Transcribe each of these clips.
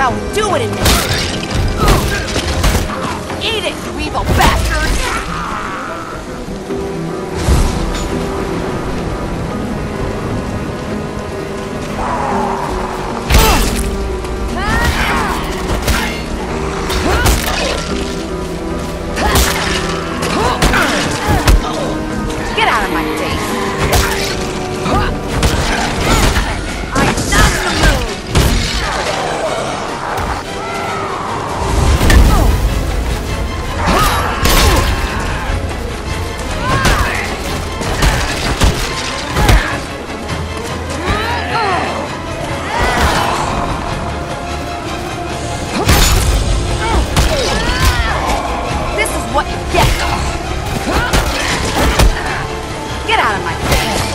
how we do it in Michigan. Eat it, you evil bastards! What you get! Get out of my face!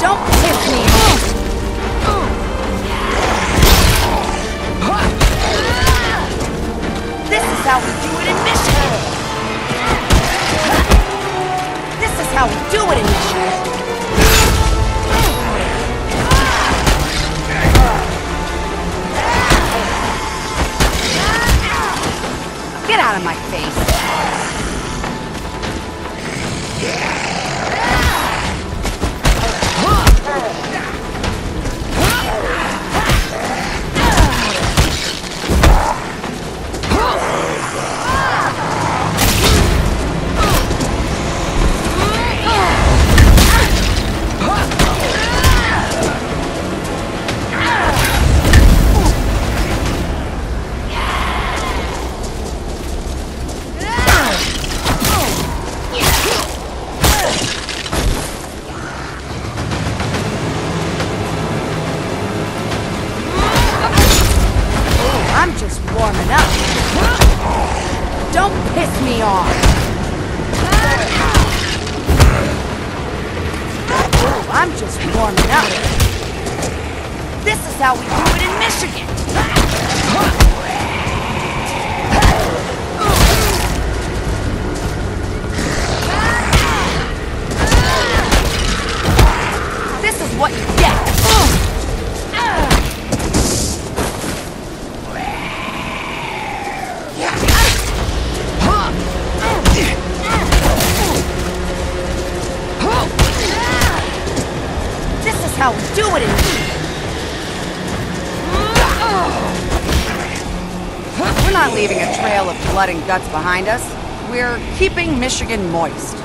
Don't me! This is how we do it in! This is how we do it in! Get out of my face! Piss me off. I'm just warming up. This is how we do it in Michigan. This is what It We're not leaving a trail of blood and guts behind us. We're keeping Michigan moist.